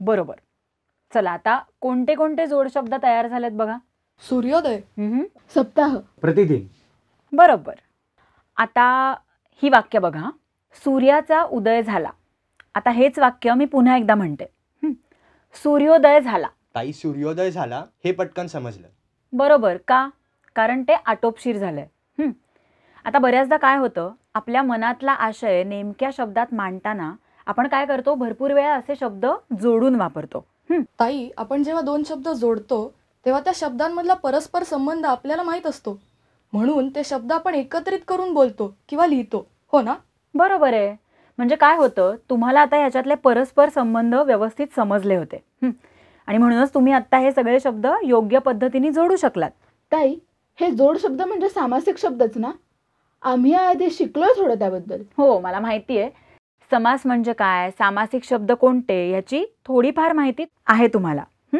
बरोबर. चला आता कोणते कोणते जोड शब्द तयार झालेत बघा? सूर्योदय हम्म. सप्ताह. प्रतिदिन. बरोबर. आता ही वाक्य बघा सूर्याचा उदय झाला. आता हेच वाक्य मी पुन्हा एकदा म्हणते. सूर्योदय झाला. ताई सूर्योदय झाला हे पटकन समजलं. बरोबर का? कारण ते आटोपशीर झालंय. हं. आता बऱ्याचदा काय होतं आपल्या मनातला आशय नेमक्या शब्दात मांडताना आपण काय करतो? भरपूर वेळा असे शब्द जोडून वापरतो. हं. ताई आपण जेव्हा दोन शब्द जोडतो तेव्हा त्या शब्दांमधला परस्पर संबंध आपल्याला माहीत असतो. म्हणून ते शब्द आपण एकत्रित करून बोलतो किंवा लिहितो. हो ना? बरोबर आहे. म्हणजे काय होतं? तुम्हाला आता ह्याच्यातले परस्पर संबंध व्यवस्थित समजले होते. आणि म्हणूनच तुम्ही आत्ता हे सगळे शब्द योग्य पद्धतीने जोडू शकलात. ताई हे जोड शब्द म्हणजे सामासिक शब्दच ना? आम्ही आधी शिकलो थोडं त्याबद्दल. हो मला माहिती आहे समास म्हणजे काय? सामासिक शब्द कोणते? याची थोडीफार माहिती आहे तुम्हाला. हं?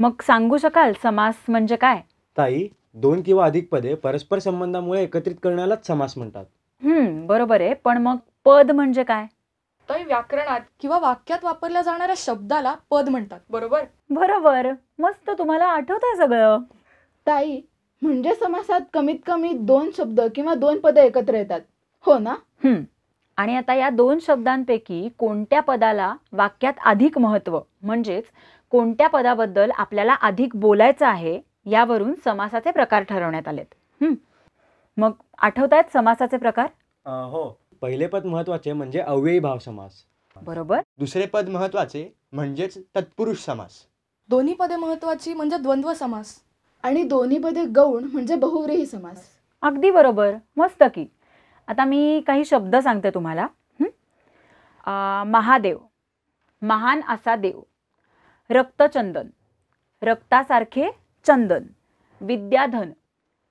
मग सांगू शकाल समास म्हणजे काय? ताई दोन किंवा अधिक पदे परस्पर संबंधामुळे एकत्रित करण्यालाच समास म्हणतात. हं, बरोबर आहे. पण मग पद म्हणजे काय? ताई व्याकरणात किंवा वाक्यात वापरल्या जाणाऱ्या शब्दाला पद म्हणतात. बरोबर? बरोबर. मस्त. तुम्हाला आठवत आहे सगळं. ताई म्हणजे समासात कमीत कमी दोन शब्द किंवा दोन पदं एकत्र येतात. हो ना? हं. आणि आता या दोन शब्दांपैकी कोणत्या पदाला वाक्यात अधिक महत्त्व म्हणजेच कोणत्या पदाबद्दल आपल्याला अधिक बोलायचं आहे यावरून समासाचे प्रकार ठरवण्यात आलेत. हं. मग आठवत आहेत समासाचे प्रकार? अं, हो. पहिले पद महत्त्वाचे म्हणजे अव्ययी भाव समास. बरोबर. दुसरे पद महत्त्वाचे म्हणजेच तत्पुरुष समास. दोन्ही पदे महत्वाची म्हणजे द्वंद्व समास. आणि दोन्ही पदे गौण म्हणजे बहुव्रीही समास. अगदी बरोबर. मस्त की आता मी काही शब्द सांगते तुम्हाला. महादेव. महान असा देव. रक्तचंदन. रक्तासारखे चंदन. विद्याधन.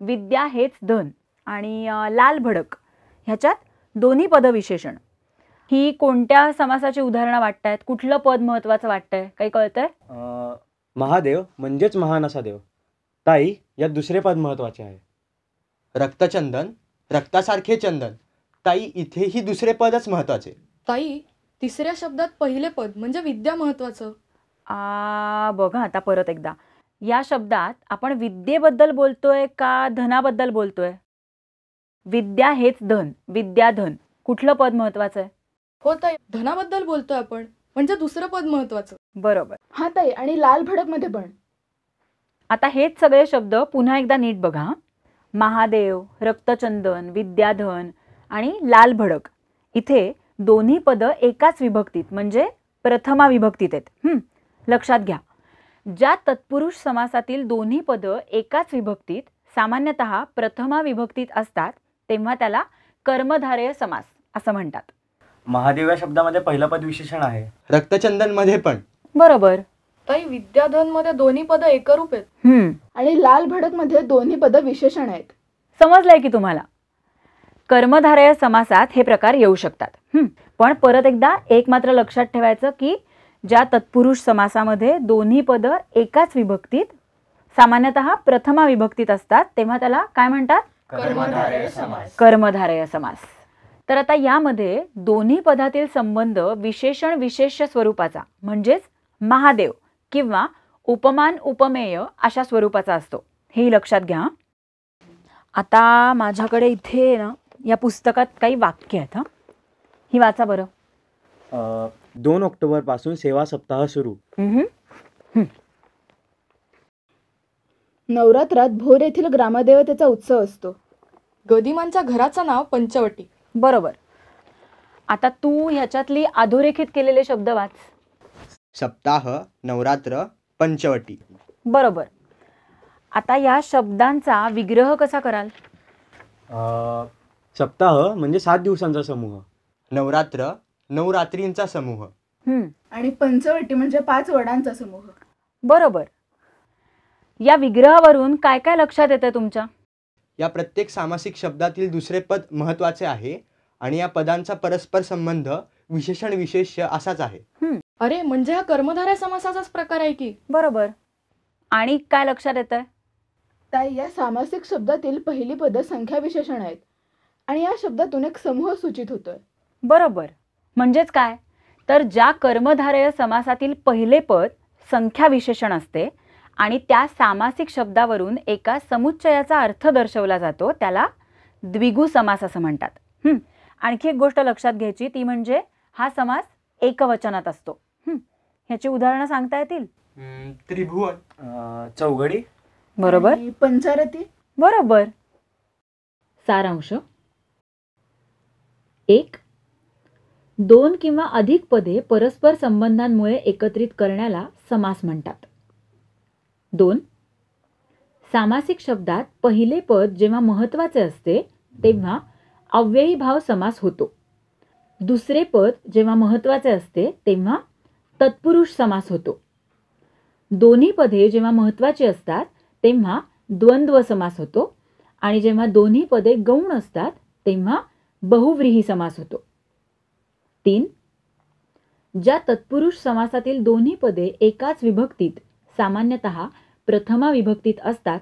विद्या हेच धन. आणि लाल भडक. ह्याच्यात दोन्ही पदविशेषण. ही कोणत्या समासाची उदाहरणं वाटत आहेत कुठलं पद महत्त्वाचं वाटतंय? काही कळतंय? आहे महादेव म्हणजेच महान असा देव. ताई यात दुसरे पद महत्त्वाचे आहे. रक्तचंदन रक्तासारखे चंदन. ताई इथेही दुसरे पदच महत्त्वाचे. ताई तिसऱ्या शब्दात पहिले पद म्हणजे विद्या महत्वाचं. आ, बघा आता परत एकदा. या शब्दात आपण विद्येबद्दल बोलतोय का धनाबद्दल बोलतोय? विद्या हेच धन विद्याधन कुठलं पद महत्वाचं आहे? हो ताई धनाबद्दल बोलतोय आपण म्हणजे दुसरं पद महत्वाचं. बरोबर. हा ताई आणि लाल भडकमध्ये पण. आता हेच सगळे शब्द पुन्हा एकदा नीट बघा हं. महादेव रक्तचंदन विद्याधन आणि लाल भडक. इथे दोन्ही पदं एकाच विभक्तीत म्हणजे प्रथमा विभक्तीत आहेत. हं, लक्षात घ्या. ज्या तत्पुरुष समासातील दोन्ही पदं एकाच विभक्तीत सामान्यतः प्रथमा विभक्तीत असतात तेव्हा त्याला कर्मधारय समास असं म्हणतात. महादेव या शब्दामध्ये पहिलं पद विशेषण आहे. रक्तचंदनमध्ये पण. बरोबर. ताई विद्याधनमध्ये दोन्ही पद एकरूप आहेत. हम्म. आणि लाल भडकमध्ये दोन्ही पदं विशेषण आहेत. समजलंय की तुम्हाला? कर्मधारय समासात हे प्रकार येऊ शकतात. हं. पण परत एकदा एक मात्र लक्षात ठेवायचं की ज्या तत्पुरुष समासामध्ये दोन्ही पदं एकाच विभक्तीत सामान्यतः प्रथमा विभक्तीत असतात तेव्हा त्याला काय म्हणतात? कर्मधारय समास. तर आता यामध्ये दोन्ही पदातील संबंध विशेषण विशेष्य स्वरूपाचा म्हणजेच महादेव किंवा उपमान उपमेय अशा स्वरूपाचा असतो. हेही लक्षात घ्या. आता माझ्याकडे इथे ना या पुस्तकात काही वाक्य आहेत हं. ही वाचा बरं. अं, दोन ऑक्टोबरपासून सेवा सप्ताह सुरू. उम्हम. नवरात्रात भोर येथील ग्रामदेवतेचा उत्सव असतो. गदिमांच्या घराचं नाव पंचवटी. बरोबर. आता तू ह्याच्यातली अधोरेखित केलेले शब्द वाच. सप्ताह नवरात्र पंचवटी. बरोबर. आता या शब्दांचा विग्रह कसा कराल? अं, सप्ताह म्हणजे सात दिवसांचा समूह. नवरात्र नवरात्रींचा समूह. हं, आणि पंचवटी म्हणजे पाच वडांचा समूह. बरोबर. या विग्रहावरून काय काय लक्षात येतं तुमच्या? या प्रत्येक सामासिक शब्दातील दुसरे पद महत्त्वाचे आहे आणि या पदांचा परस्पर संबंध विशेषण विशेष्य असाच आहे. अरे म्हणजे हा कर्मधारय समासाचाच प्रकार आहे की? बरोबर. आणि काय लक्षात येतंय? ताई या सामासिक शब्दातील पहिली पदं संख्या विशेषण आहेत. आणि या शब्दातून एक समूह सूचित होतोय. बरोबर. म्हणजेच काय? तर ज्या कर्मधारय समासातील पहिले पद संख्या विशेषण असते आणि त्या सामासिक शब्दावरून एका समुच्चयाचा अर्थ दर्शवला जातो त्याला द्विगु समास असं म्हणतात. हं. आणखी एक गोष्ट लक्षात घ्यायची ती म्हणजे हा समास एकवचनात असतो. ह्याची उदाहरणं सांगता येतील? त्रिभुवन. चौघडी बरोबर. पंचारती. बरोबर. सारांश. एक दोन किंवा अधिक पदे परस्पर संबंधांमुळे एकत्रित करण्याला समास म्हणतात. दोन सामासिक शब्दात पहिले पद जेव्हा महत्त्वाचे असते तेव्हा अव्ययी भाव समास होतो. दुसरे पद जेव्हा महत्त्वाचे असते तेव्हा तत्पुरुष समास होतो. दोन्ही पदे जेव्हा महत्त्वाची असतात तेव्हा द्वंद्व समास होतो आणि जेव्हा दोन्ही पदे गौण असतात तेव्हा बहुव्रीही समास होतो. तीन ज्या तत्पुरुष समासातील दोन्ही पदे एकाच विभक्तीत सामान्यतः प्रथमा विभक्तीत असतात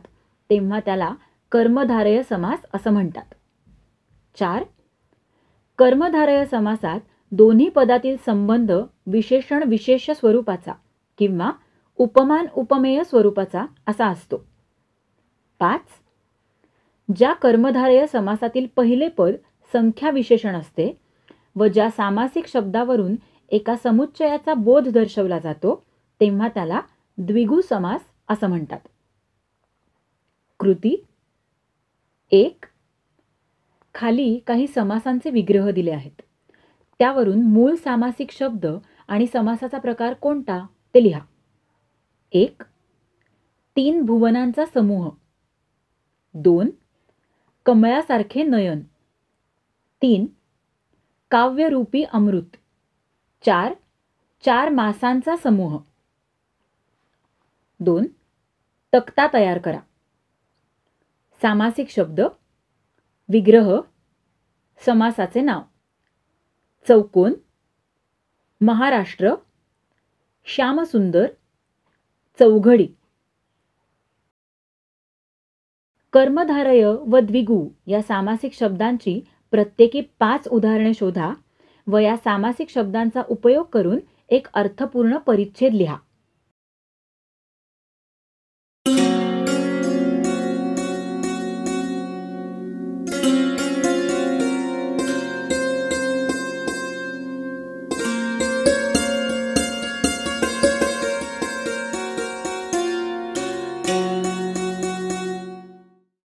तेव्हा त्याला कर्मधारय समास असं म्हणतात. चार कर्मधारय समासात दोन्ही पदातील संबंध विशेषण विशेष स्वरूपाचा किंवा उपमान उपमेय स्वरूपाचा असा असतो. पाच. ज्या कर्मधारय समासातील पहिले पद संख्या विशेषण असते व ज्या सामासिक शब्दावरून एका समुच्चयाचा बोध दर्शवला जातो तेव्हा त्याला द्विगु समास असं म्हणतात. कृती. एक. खाली काही समासांचे विग्रह दिले आहेत. त्यावरून मूळ सामासिक शब्द आणि समासाचा प्रकार कोणता ते लिहा. एक तीन भुवनांचा समूह. दोन कमळासारखे नयन. तीन काव्यरूपी अमृत. चार चार मासांचा समूह. दोन तक्ता तयार करा. सामासिक शब्द विग्रह समासाचे नाव. चौकोन महाराष्ट्र श्यामसुंदर चौघडी. कर्मधारय व द्विगु या सामासिक शब्दांची प्रत्येकी पाच उदाहरणे शोधा व या सामासिक शब्दांचा उपयोग करून एक अर्थपूर्ण परिच्छेद लिहा.